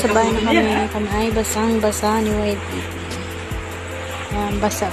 nasa bahay na kami. Kami ay basang-basa ni YT. Yan, basa.